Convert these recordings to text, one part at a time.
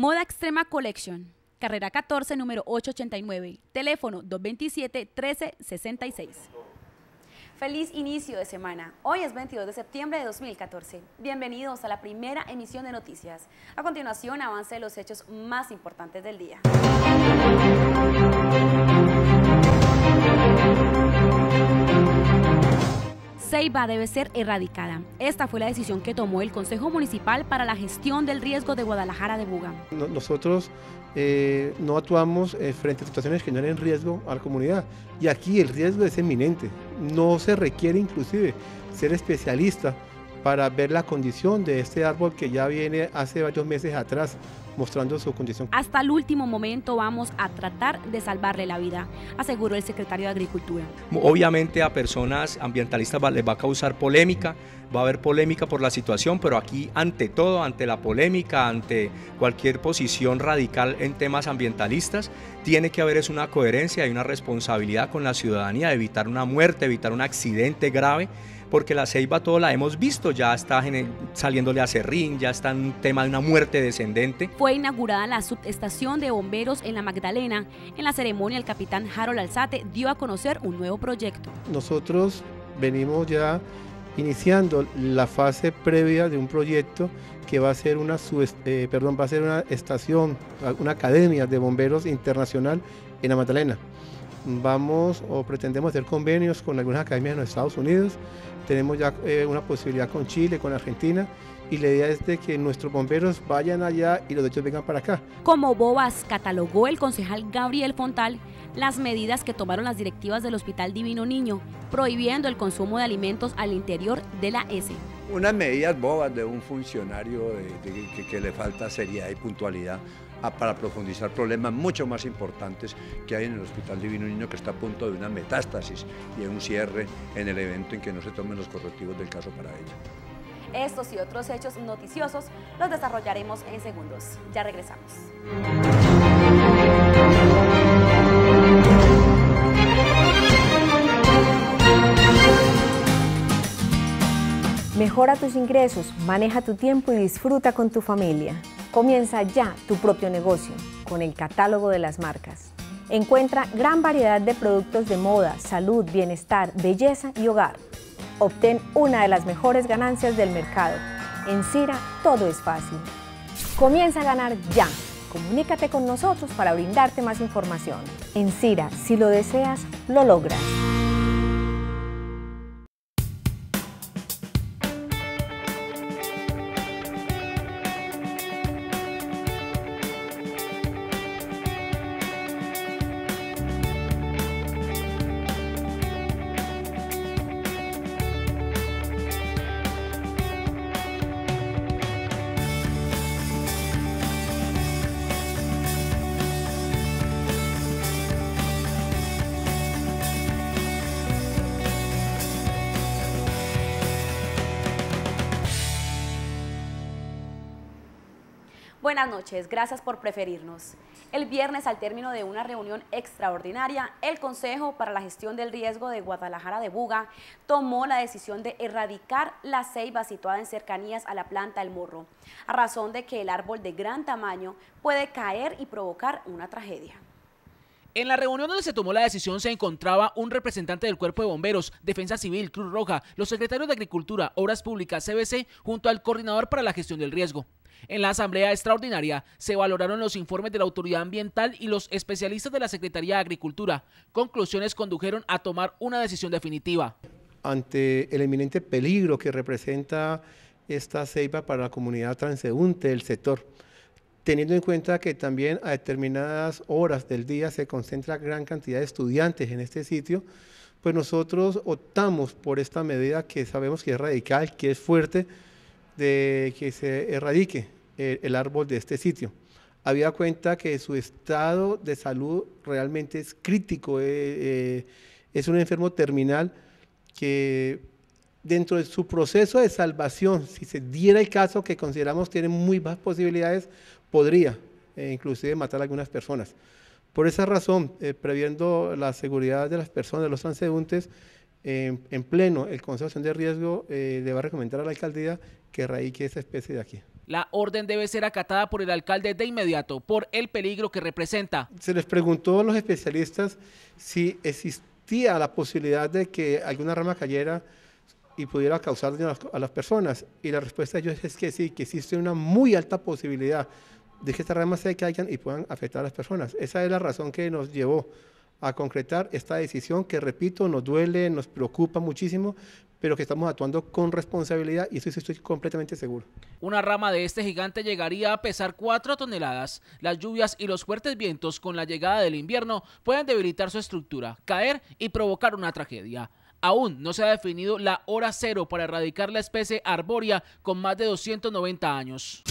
Moda Extrema Collection, carrera 14, número 889, teléfono 227-1366. Feliz inicio de semana. Hoy es 22 de septiembre de 2014. Bienvenidos a la primera emisión de noticias. A continuación, avance de los hechos más importantes del día. Ceiba debe ser erradicada. Esta fue la decisión que tomó el Consejo Municipal para la gestión del riesgo de Guadalajara de Buga. Nosotros eh, no actuamos eh, frente a situaciones que no en riesgo a la comunidad y aquí el riesgo es eminente. No se requiere inclusive ser especialista para ver la condición de este árbol que ya viene hace varios meses atrás mostrando su condición. Hasta el último momento vamos a tratar de salvarle la vida, aseguró el secretario de Agricultura. Obviamente a personas ambientalistas les va a causar polémica, va a haber polémica por la situación, pero aquí ante todo, ante la polémica, ante cualquier posición radical en temas ambientalistas, tiene que haber es una coherencia y una responsabilidad con la ciudadanía de evitar una muerte, evitar un accidente grave porque la ceiba todo la hemos visto, ya está saliéndole a serrín, ya está en un tema de una muerte descendente. Fue inaugurada la subestación de bomberos en la Magdalena. En la ceremonia el capitán Harold Alzate dio a conocer un nuevo proyecto. Nosotros venimos ya iniciando la fase previa de un proyecto que va a ser una, eh, perdón, va a ser una estación, una academia de bomberos internacional en la Magdalena. Vamos o pretendemos hacer convenios con algunas academias en los Estados Unidos tenemos ya eh, una posibilidad con Chile, con Argentina, y la idea es de que nuestros bomberos vayan allá y los ellos vengan para acá. Como Bobas catalogó el concejal Gabriel Fontal las medidas que tomaron las directivas del Hospital Divino Niño, prohibiendo el consumo de alimentos al interior de la S. Unas medidas bobas de un funcionario que le falta seriedad y puntualidad para profundizar problemas mucho más importantes que hay en el Hospital Divino Niño que está a punto de una metástasis y un cierre en el evento en que no se tomen los correctivos del caso para ella. Estos y otros hechos noticiosos los desarrollaremos en segundos. Ya regresamos. Mejora tus ingresos, maneja tu tiempo y disfruta con tu familia. Comienza ya tu propio negocio con el catálogo de las marcas. Encuentra gran variedad de productos de moda, salud, bienestar, belleza y hogar. Obtén una de las mejores ganancias del mercado. En Cira todo es fácil. Comienza a ganar ya. Comunícate con nosotros para brindarte más información. En Cira, si lo deseas, lo logras. Buenas noches, gracias por preferirnos. El viernes, al término de una reunión extraordinaria, el Consejo para la Gestión del Riesgo de Guadalajara de Buga tomó la decisión de erradicar la ceiba situada en cercanías a la planta del morro, a razón de que el árbol de gran tamaño puede caer y provocar una tragedia. En la reunión donde se tomó la decisión se encontraba un representante del Cuerpo de Bomberos, Defensa Civil, Cruz Roja, los secretarios de Agricultura, Obras Públicas, CBC, junto al coordinador para la gestión del riesgo. En la asamblea extraordinaria se valoraron los informes de la autoridad ambiental y los especialistas de la Secretaría de Agricultura. Conclusiones condujeron a tomar una decisión definitiva. Ante el eminente peligro que representa esta ceiba para la comunidad transeúnte del sector, teniendo en cuenta que también a determinadas horas del día se concentra gran cantidad de estudiantes en este sitio, pues nosotros optamos por esta medida que sabemos que es radical, que es fuerte, de que se erradique el, árbol de este sitio. Había cuenta que su estado de salud realmente es crítico, eh, eh, es un enfermo terminal que dentro de su proceso de salvación, si se diera el caso que consideramos tiene muy bajas posibilidades, podría eh, inclusive matar a algunas personas. Por esa razón, previendo la seguridad de las personas, de los transeúntes, en pleno el Consejo de Riesgo le va a recomendar a la alcaldía que radique esa especie de aquí. La orden debe ser acatada por el alcalde de inmediato por el peligro que representa. Se les preguntó a los especialistas si existía la posibilidad de que alguna rama cayera y pudiera causar daño a las personas. Y la respuesta de ellos es que sí, que existe una muy alta posibilidad de que estas ramas se caigan y puedan afectar a las personas. Esa es la razón que nos llevó a concretar esta decisión que, repito, nos duele, nos preocupa muchísimo, pero que estamos actuando con responsabilidad y eso estoy completamente seguro. Una rama de este gigante llegaría a pesar 4 toneladas. Las lluvias y los fuertes vientos con la llegada del invierno pueden debilitar su estructura, caer y provocar una tragedia. Aún no se ha definido la hora cero para erradicar la especie arbórea con más de 290 años.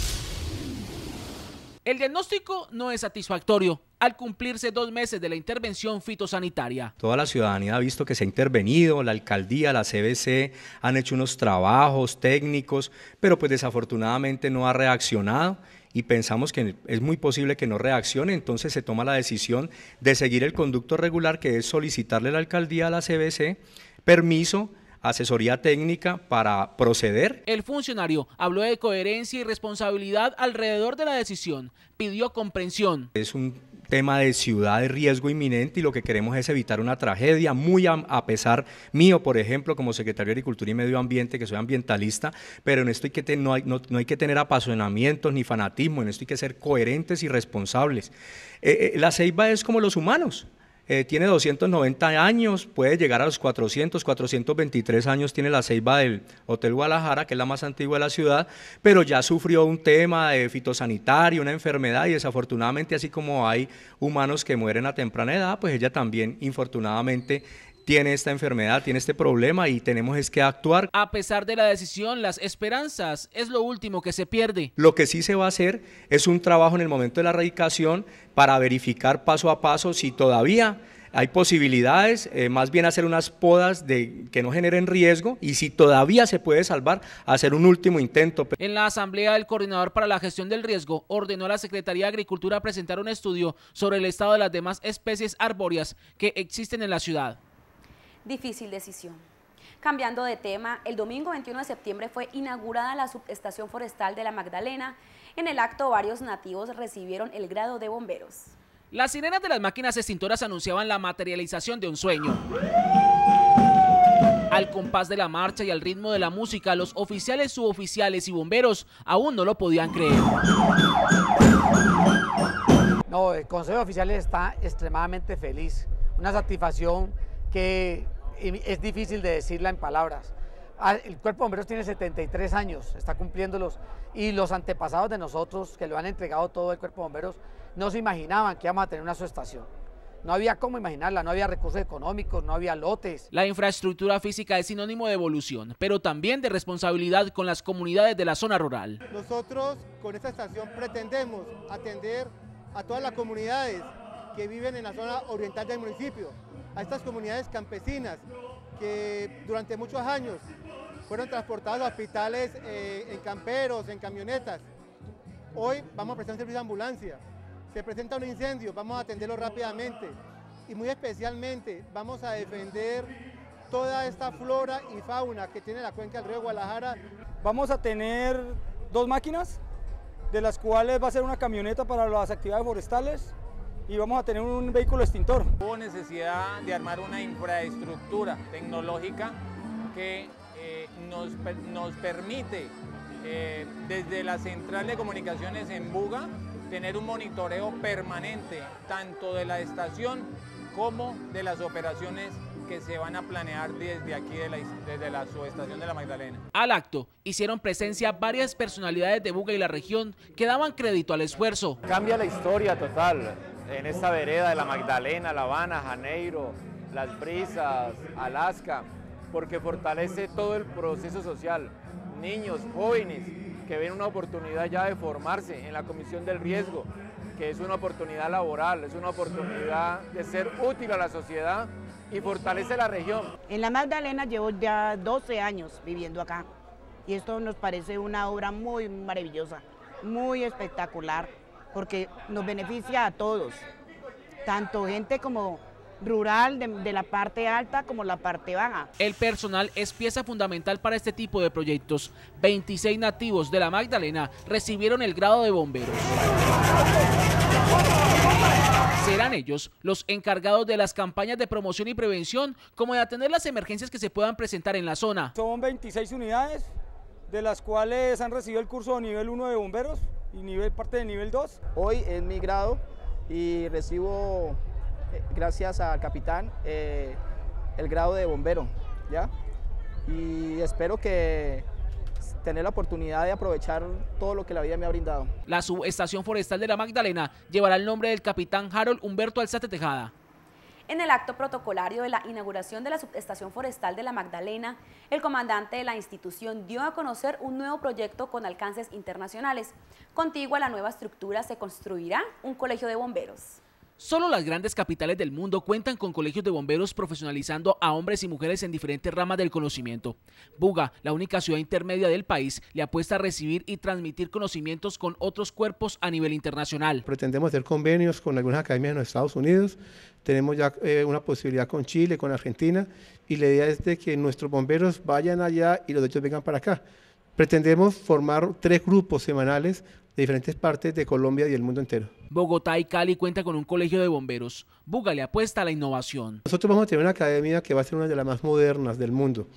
El diagnóstico no es satisfactorio al cumplirse dos meses de la intervención fitosanitaria. Toda la ciudadanía ha visto que se ha intervenido, la alcaldía, la CBC han hecho unos trabajos técnicos, pero pues desafortunadamente no ha reaccionado y pensamos que es muy posible que no reaccione, entonces se toma la decisión de seguir el conducto regular que es solicitarle a la alcaldía a la CBC permiso asesoría técnica para proceder. El funcionario habló de coherencia y responsabilidad alrededor de la decisión, pidió comprensión. Es un tema de ciudad de riesgo inminente y lo que queremos es evitar una tragedia, muy a, pesar mío, por ejemplo, como secretario de Agricultura y Medio Ambiente, que soy ambientalista, pero en esto hay que no, hay, no, hay que tener apasionamientos ni fanatismo, en esto hay que ser coherentes y responsables. Eh, eh, la ceiba es como los humanos, eh, tiene 290 años, puede llegar a los 400, 423 años tiene la ceiba del Hotel Guadalajara, que es la más antigua de la ciudad, pero ya sufrió un tema de fitosanitario, una enfermedad y desafortunadamente así como hay humanos que mueren a temprana edad, pues ella también infortunadamente tiene esta enfermedad, tiene este problema y tenemos es que actuar. A pesar de la decisión, las esperanzas es lo último que se pierde. Lo que sí se va a hacer es un trabajo en el momento de la erradicación para verificar paso a paso si todavía hay posibilidades, eh, más bien hacer unas podas de, que no generen riesgo y si todavía se puede salvar, hacer un último intento. En la asamblea, el coordinador para la gestión del riesgo ordenó a la Secretaría de Agricultura presentar un estudio sobre el estado de las demás especies arbóreas que existen en la ciudad difícil decisión. Cambiando de tema, el domingo 21 de septiembre fue inaugurada la subestación forestal de la Magdalena. En el acto, varios nativos recibieron el grado de bomberos. Las sirenas de las máquinas extintoras anunciaban la materialización de un sueño. Al compás de la marcha y al ritmo de la música, los oficiales, suboficiales y bomberos aún no lo podían creer. No, el Consejo de Oficiales está extremadamente feliz. Una satisfacción que es difícil de decirla en palabras. Ah, el Cuerpo de Bomberos tiene 73 años, está cumpliéndolos, y los antepasados de nosotros que lo han entregado todo el Cuerpo de Bomberos no se imaginaban que íbamos a tener una subestación. No había cómo imaginarla, no había recursos económicos, no había lotes. La infraestructura física es sinónimo de evolución, pero también de responsabilidad con las comunidades de la zona rural. Nosotros con esta estación pretendemos atender a todas las comunidades que viven en la zona oriental del municipio, a estas comunidades campesinas que durante muchos años fueron transportadas a hospitales eh, en camperos, en camionetas. Hoy vamos a prestar un servicio de ambulancia. Se presenta un incendio, vamos a atenderlo rápidamente y muy especialmente vamos a defender toda esta flora y fauna que tiene la cuenca del río Guadalajara. Vamos a tener dos máquinas, de las cuales va a ser una camioneta para las actividades forestales, y vamos a tener un vehículo extintor. Hubo necesidad de armar una infraestructura tecnológica que eh, nos, nos, permite eh, desde la central de comunicaciones en Buga tener un monitoreo permanente tanto de la estación como de las operaciones que se van a planear desde aquí, de la, desde la subestación de la Magdalena. Al acto hicieron presencia varias personalidades de Buga y la región que daban crédito al esfuerzo. Cambia la historia total en esta vereda de la Magdalena, La Habana, Janeiro, Las Brisas, Alaska, porque fortalece todo el proceso social. Niños, jóvenes que ven una oportunidad ya de formarse en la Comisión del Riesgo, que es una oportunidad laboral, es una oportunidad de ser útil a la sociedad y fortalece la región. En la Magdalena llevo ya 12 años viviendo acá y esto nos parece una obra muy maravillosa, muy espectacular porque nos beneficia a todos, tanto gente como rural, de, de, la parte alta como la parte baja. El personal es pieza fundamental para este tipo de proyectos. 26 nativos de la Magdalena recibieron el grado de bomberos. Serán ellos los encargados de las campañas de promoción y prevención, como de atender las emergencias que se puedan presentar en la zona. Son 26 unidades, de las cuales han recibido el curso de nivel 1 de bomberos y nivel, parte de nivel 2. Hoy es mi grado y recibo, eh, gracias al capitán, eh, el grado de bombero, ¿ya? Y espero que tener la oportunidad de aprovechar todo lo que la vida me ha brindado. La subestación forestal de la Magdalena llevará el nombre del capitán Harold Humberto Alzate Tejada. En el acto protocolario de la inauguración de la subestación forestal de la Magdalena, el comandante de la institución dio a conocer un nuevo proyecto con alcances internacionales. Contigo a la nueva estructura se construirá un colegio de bomberos. Solo las grandes capitales del mundo cuentan con colegios de bomberos profesionalizando a hombres y mujeres en diferentes ramas del conocimiento. Buga, la única ciudad intermedia del país, le apuesta a recibir y transmitir conocimientos con otros cuerpos a nivel internacional. Pretendemos hacer convenios con algunas academias en los Estados Unidos, tenemos ya eh, una posibilidad con Chile, con Argentina, y la idea es de que nuestros bomberos vayan allá y los de ellos vengan para acá. Pretendemos formar tres grupos semanales de diferentes partes de Colombia y el mundo entero. Bogotá y Cali cuentan con un colegio de bomberos. Buga le apuesta a la innovación. Nosotros vamos a tener una academia que va a ser una de las más modernas del mundo.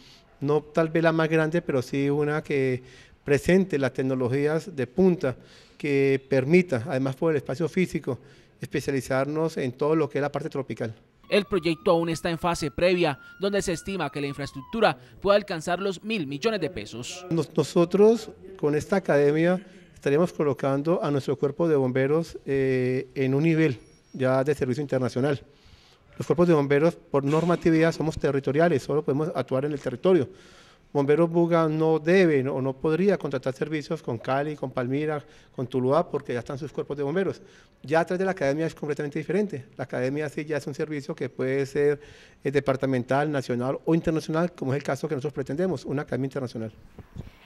No tal vez la más grande, pero sí una que presente las tecnologías de punta, que permita, además por el espacio físico, especializarnos en todo lo que es la parte tropical. El proyecto aún está en fase previa, donde se estima que la infraestructura pueda alcanzar los mil millones de pesos. Nosotros con esta academia estaríamos colocando a nuestro cuerpo de bomberos eh, en un nivel ya de servicio internacional. Los cuerpos de bomberos, por normatividad, somos territoriales, solo podemos actuar en el territorio. Bomberos Buga no debe o no podría contratar servicios con Cali, con Palmira, con Tuluá, porque ya están sus cuerpos de bomberos. Ya atrás de la academia es completamente diferente. La academia sí ya es un servicio que puede ser eh, departamental, nacional o internacional, como es el caso que nosotros pretendemos, una academia internacional.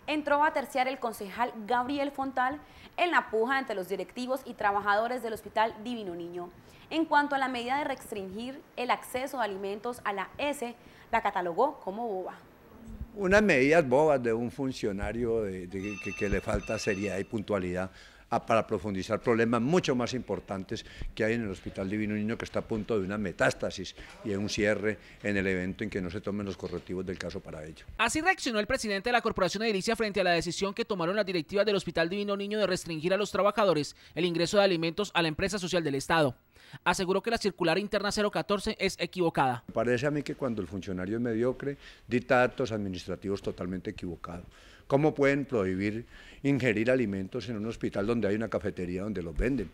Entró a terciar el concejal Gabriel Fontal en la puja entre los directivos y trabajadores del Hospital Divino Niño. En cuanto a la medida de restringir el acceso a alimentos a la S, la catalogó como boba unas medidas bobas de un funcionario de, que, le falta seriedad y puntualidad para profundizar problemas mucho más importantes que hay en el Hospital Divino Niño que está a punto de una metástasis y de un cierre en el evento en que no se tomen los correctivos del caso para ello. Así reaccionó el presidente de la Corporación Edilicia frente a la decisión que tomaron las directivas del Hospital Divino Niño de restringir a los trabajadores el ingreso de alimentos a la empresa social del Estado aseguró que la circular interna 014 es equivocada. Parece a mí que cuando el funcionario es mediocre, dicta actos administrativos totalmente equivocados. ¿Cómo pueden prohibir ingerir alimentos en un hospital donde hay una cafetería donde los venden?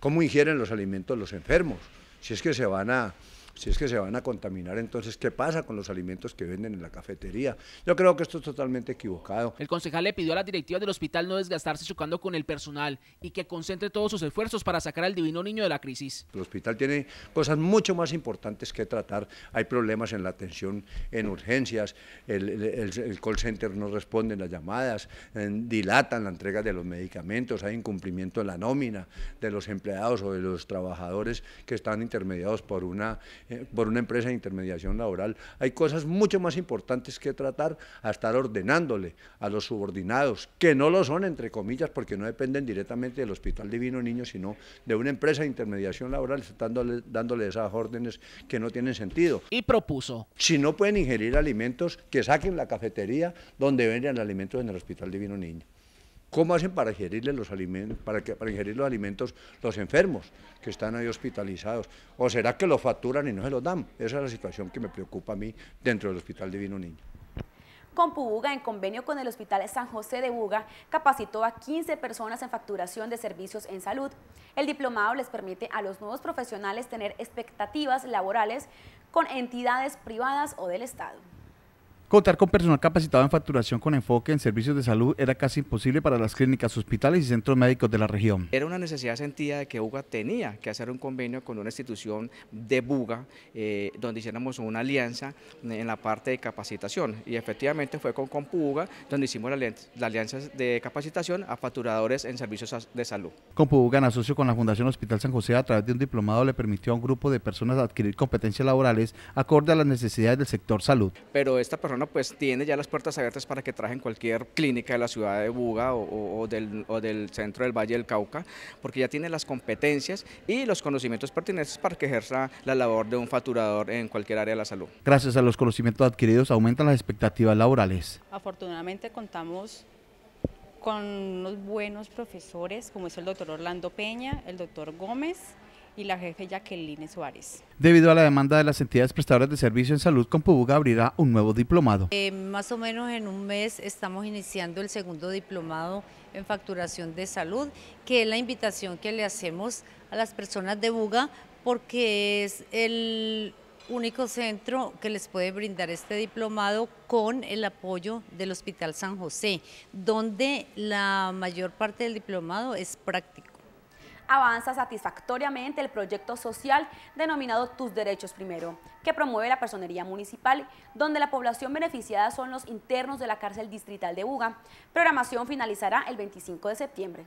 ¿Cómo ingieren los alimentos los enfermos? Si es que se van a, si es que se van a contaminar, entonces, ¿qué pasa con los alimentos que venden en la cafetería? Yo creo que esto es totalmente equivocado. El concejal le pidió a las directivas del hospital no desgastarse chocando con el personal y que concentre todos sus esfuerzos para sacar al divino niño de la crisis. El hospital tiene cosas mucho más importantes que tratar. Hay problemas en la atención en urgencias, el, call center no responde las llamadas, dilatan la entrega de los medicamentos, hay incumplimiento en la nómina de los empleados o de los trabajadores que están intermediados por una eh, por una empresa de intermediación laboral. Hay cosas mucho más importantes que tratar a estar ordenándole a los subordinados, que no lo son, entre comillas, porque no dependen directamente del Hospital Divino Niño, sino de una empresa de intermediación laboral, dándole, dándole esas órdenes que no tienen sentido. Y propuso. Si no pueden ingerir alimentos, que saquen la cafetería donde venden alimentos en el Hospital Divino Niño. ¿Cómo hacen para ingerirle los alimentos, para, que, para ingerir los alimentos los enfermos que están ahí hospitalizados? ¿O será que los facturan y no se los dan? Esa es la situación que me preocupa a mí dentro del Hospital Divino Niño. Compubuga, en convenio con el Hospital San José de Buga, capacitó a 15 personas en facturación de servicios en salud. El diplomado les permite a los nuevos profesionales tener expectativas laborales con entidades privadas o del Estado. Contar con personal capacitado en facturación con enfoque en servicios de salud era casi imposible para las clínicas, hospitales y centros médicos de la región. Era una necesidad sentida de que Buga tenía que hacer un convenio con una institución de Buga, eh, donde hiciéramos una alianza en la parte de capacitación. Y efectivamente fue con Compuga, donde hicimos la alianza de capacitación a facturadores en servicios de salud. Compuga, en asocio con la Fundación Hospital San José, a través de un diplomado, le permitió a un grupo de personas adquirir competencias laborales acorde a las necesidades del sector salud. Pero esta persona pues tiene ya las puertas abiertas para que trabaje en cualquier clínica de la ciudad de Buga o, del, o del centro del Valle del Cauca, porque ya tiene las competencias y los conocimientos pertinentes para que ejerza la labor de un facturador en cualquier área de la salud. Gracias a los conocimientos adquiridos aumentan las expectativas laborales. Afortunadamente contamos con unos buenos profesores como es el doctor Orlando Peña, el doctor Gómez, y la jefe Jacqueline Suárez. Debido a la demanda de las entidades prestadoras de servicio en salud, Compubuga abrirá un nuevo diplomado. Eh, más o menos en un mes estamos iniciando el segundo diplomado en facturación de salud, que es la invitación que le hacemos a las personas de Buga porque es el único centro que les puede brindar este diplomado con el apoyo del Hospital San José, donde la mayor parte del diplomado es práctico avanza satisfactoriamente el proyecto social denominado Tus Derechos Primero, que promueve la personería municipal, donde la población beneficiada son los internos de la cárcel distrital de Buga. Programación finalizará el 25 de septiembre.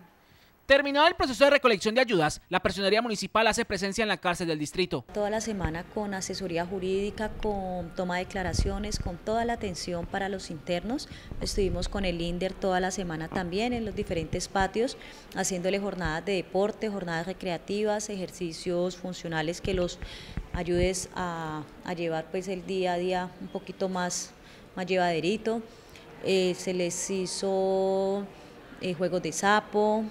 Terminado el proceso de recolección de ayudas, la Personería Municipal hace presencia en la cárcel del distrito. Toda la semana con asesoría jurídica, con toma de declaraciones, con toda la atención para los internos. Estuvimos con el INDER toda la semana también en los diferentes patios, haciéndole jornadas de deporte, jornadas recreativas, ejercicios funcionales que los ayudes a, llevar pues el día a día un poquito más, más llevaderito. Eh, se les hizo eh, juegos de sapo,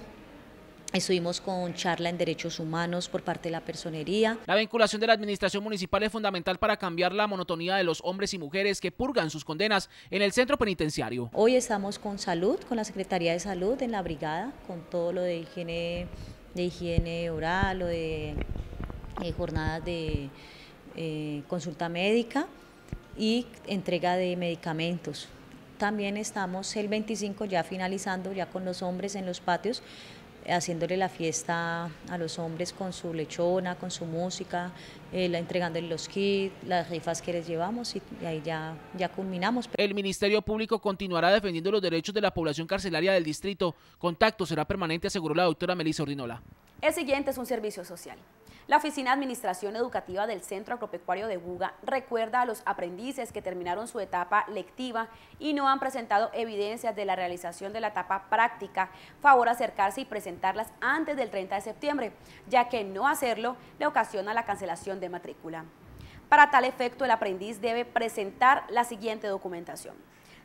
Estuvimos con charla en derechos humanos por parte de la personería. La vinculación de la administración municipal es fundamental para cambiar la monotonía de los hombres y mujeres que purgan sus condenas en el centro penitenciario. Hoy estamos con salud, con la Secretaría de Salud en la brigada, con todo lo de higiene, de higiene oral, o de eh, jornadas de eh, consulta médica y entrega de medicamentos. También estamos el 25 ya finalizando ya con los hombres en los patios haciéndole la fiesta a los hombres con su lechona, con su música, eh, entregándole los kits, las rifas que les llevamos y, ahí ya, ya culminamos. El Ministerio Público continuará defendiendo los derechos de la población carcelaria del distrito. Contacto será permanente, aseguró la doctora Melissa Ordinola. El siguiente es un servicio social. La Oficina de Administración Educativa del Centro Agropecuario de Buga recuerda a los aprendices que terminaron su etapa lectiva y no han presentado evidencias de la realización de la etapa práctica, favor acercarse y presentarlas antes del 30 de septiembre, ya que no hacerlo le ocasiona la cancelación de matrícula. Para tal efecto, el aprendiz debe presentar la siguiente documentación.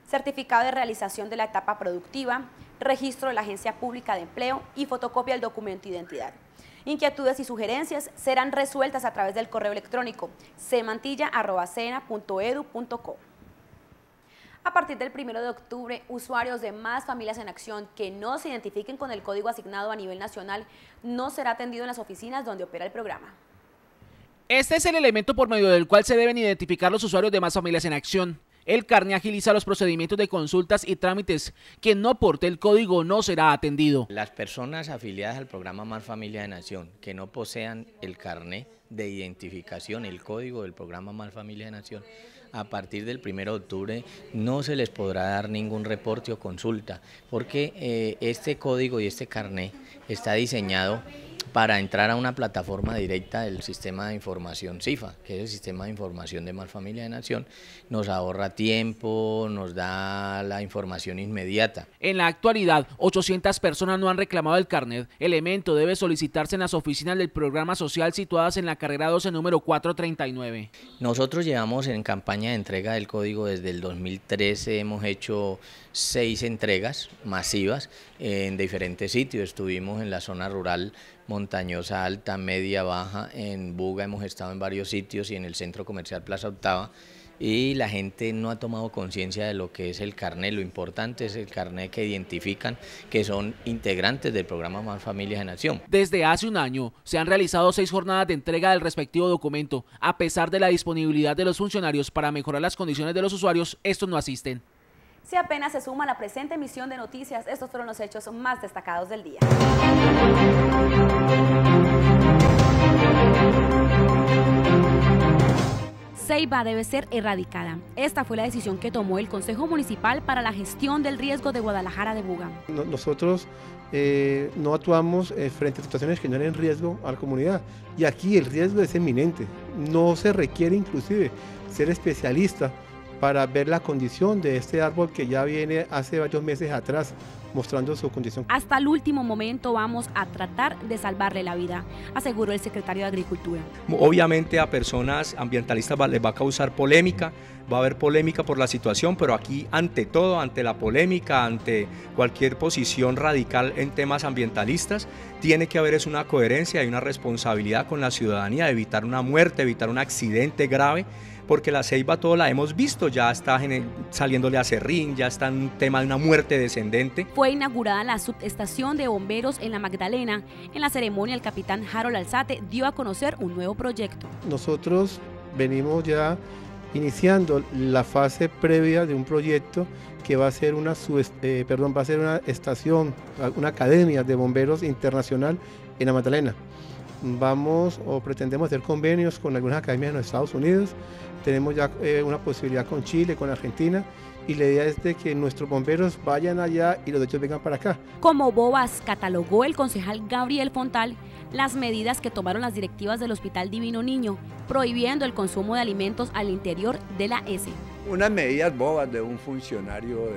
Certificado de realización de la etapa productiva, registro de la Agencia Pública de Empleo y fotocopia del documento de identidad. Inquietudes y sugerencias serán resueltas a través del correo electrónico semantilla.edu.co. A partir del 1 de octubre, usuarios de Más Familias en Acción que no se identifiquen con el código asignado a nivel nacional no será atendido en las oficinas donde opera el programa. Este es el elemento por medio del cual se deben identificar los usuarios de Más Familias en Acción. El carne agiliza los procedimientos de consultas y trámites. Quien no porte el código no será atendido. Las personas afiliadas al programa Más Familia de Nación que no posean el carnet de identificación, el código del programa Más Familia de Nación, a partir del 1 de octubre no se les podrá dar ningún reporte o consulta, porque eh, este código y este carnet está diseñado para entrar a una plataforma directa del sistema de información CIFA, que es el sistema de información de Malfamilia de Nación, nos ahorra tiempo, nos da la información inmediata. En la actualidad, 800 personas no han reclamado el carnet. El elemento debe solicitarse en las oficinas del programa social situadas en la carrera 12 número 439. Nosotros llevamos en campaña de entrega del código desde el 2013, hemos hecho seis entregas masivas en diferentes sitios. Estuvimos en la zona rural montañosa alta, media, baja. En Buga hemos estado en varios sitios y en el centro comercial Plaza Octava y la gente no ha tomado conciencia de lo que es el carnet. Lo importante es el carnet que identifican que son integrantes del programa Más Familias en Acción. Desde hace un año se han realizado seis jornadas de entrega del respectivo documento. A pesar de la disponibilidad de los funcionarios para mejorar las condiciones de los usuarios, estos no asisten. Si apenas se suma la presente emisión de noticias, estos fueron los hechos más destacados del día. Ceiba debe ser erradicada. Esta fue la decisión que tomó el Consejo Municipal para la gestión del riesgo de Guadalajara de Buga. Nosotros eh, no actuamos eh, frente a situaciones que generan riesgo a la comunidad y aquí el riesgo es eminente. No se requiere inclusive ser especialista para ver la condición de este árbol que ya viene hace varios meses atrás mostrando su condición. Hasta el último momento vamos a tratar de salvarle la vida, aseguró el secretario de Agricultura. Obviamente a personas ambientalistas les va a causar polémica, va a haber polémica por la situación, pero aquí ante todo, ante la polémica, ante cualquier posición radical en temas ambientalistas, tiene que haber es una coherencia y una responsabilidad con la ciudadanía de evitar una muerte, evitar un accidente grave porque la ceiba todo la hemos visto, ya está saliéndole a Cerrín, ya está en tema de una muerte descendente. Fue inaugurada la subestación de bomberos en la Magdalena. En la ceremonia el capitán Harold Alzate dio a conocer un nuevo proyecto. Nosotros venimos ya iniciando la fase previa de un proyecto que va a ser una, eh, perdón, va a ser una estación, una academia de bomberos internacional en la Magdalena. Vamos o pretendemos hacer convenios con algunas academias en los Estados Unidos tenemos ya eh, una posibilidad con Chile, con Argentina, y la idea es de que nuestros bomberos vayan allá y los de ellos vengan para acá. Como Bobas catalogó el concejal Gabriel Fontal las medidas que tomaron las directivas del Hospital Divino Niño, prohibiendo el consumo de alimentos al interior de la S. Unas medidas bobas de un funcionario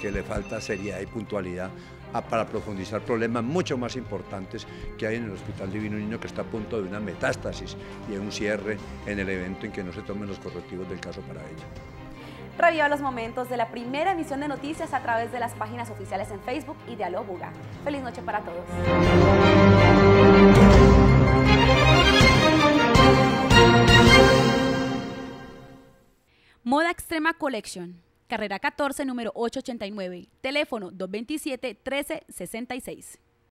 que le falta seriedad y puntualidad para profundizar problemas mucho más importantes que hay en el Hospital Divino Niño que está a punto de una metástasis y en un cierre en el evento en que no se tomen los correctivos del caso para ella. Reviva los momentos de la primera emisión de noticias a través de las páginas oficiales en Facebook y de Aló Buga. Feliz noche para todos. Moda Extrema Collection carrera 14, número 889, teléfono 227-1366.